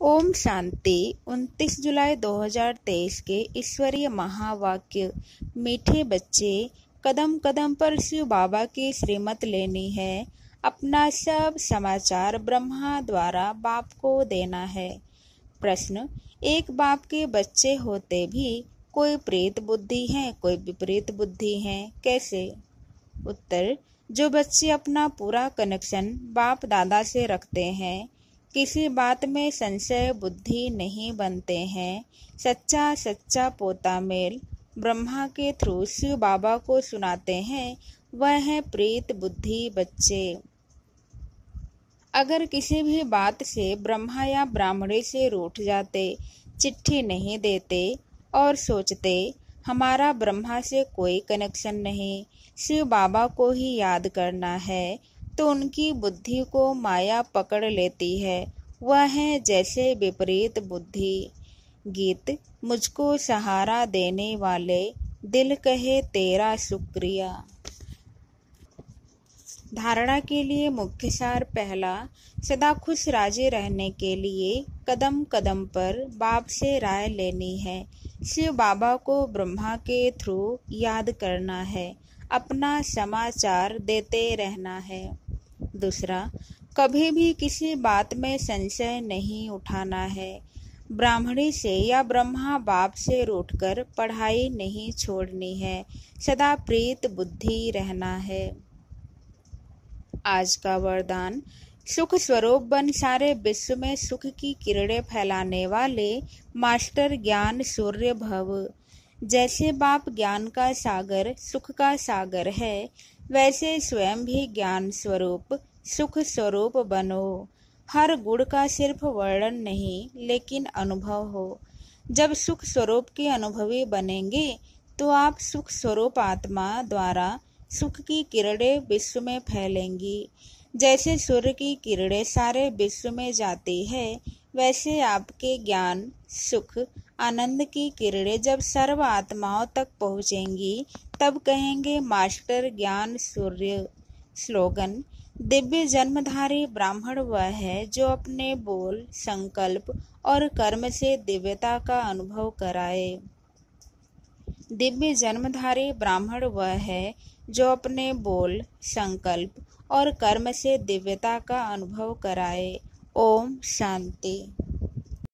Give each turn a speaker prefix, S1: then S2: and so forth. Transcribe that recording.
S1: ओम शांति। 29 जुलाई 2023 के ईश्वरीय महावाक्य, मीठे बच्चे कदम कदम पर शिव बाबा की श्रीमत लेनी है। अपना सब समाचार ब्रह्मा द्वारा बाप को देना है। प्रश्न, एक बाप के बच्चे होते भी कोई प्रेत बुद्धि है, कोई विपरीत बुद्धि है, कैसे? उत्तर, जो बच्चे अपना पूरा कनेक्शन बाप दादा से रखते हैं किसी बात में संशय, बुद्धि नहीं बनते हैं। सच्चा सच्चा पोता मेल। ब्रह्मा के थ्रू शिव बाबा को सुनाते हैं, वह है प्रीत बुद्धि बच्चे। अगर किसी भी बात से ब्रह्मा या ब्राह्मणी से रूठ जाते, चिट्ठी नहीं देते और सोचते, हमारा ब्रह्मा से कोई कनेक्शन नहीं। शिव बाबा को ही याद करना है। तो उनकी बुद्धि को माया पकड़ लेती है। वह है जैसे विपरीत बुद्धि। गीत, मुझको सहारा देने वाले, दिल कहे तेरा शुक्रिया। धारणा के लिए मुख्य सार पहला, सदा खुश राजे रहने के लिए कदम कदम पर बाप से राय लेनी है। शिव बाबा को ब्रह्मा के थ्रू याद करना है। अपना समाचार देते रहना है। दूसरा, कभी भी किसी बात में संशय नहीं उठाना है। ब्राह्मणी से या ब्रह्मा बाप से रूठकर पढ़ाई नहीं छोड़नी है, सदा प्रीत बुद्धि रहना है। आज का वरदान, सुख स्वरूप बन सारे विश्व में सुख की किरणें फैलाने वाले मास्टर ज्ञान सूर्य भव जैसे बाप ज्ञान का सागर, सुख का सागर है वैसे स्वयं भी ज्ञान स्वरूप, सुख स्वरूप बनो। हर गुण का सिर्फ़ वर्णन नहीं, लेकिन अनुभव हो। जब सुख स्वरूप के अनुभवी बनेंगे तो आप सुख स्वरूप आत्मा द्वारा सुख की किरणें विश्व में फैलेंगी। जैसे सूर्य की किरणें सारे विश्व में जाती है, वैसे आपके ज्ञान, सुख आनंद की किरणें जब सर्व आत्माओं तक पहुँचेंगी, तब कहेंगे, मास्टर ज्ञान सूर्य स्लोगन, दिव्य जन्मधारी ब्राह्मण वह है जो अपने बोल, संकल्प और कर्म से दिव्यता का अनुभव कराए। दिव्य जन्मधारी ब्राह्मण वह है जो अपने बोल, संकल्प और कर्म से दिव्यता का अनुभव कराए। ओम शांति।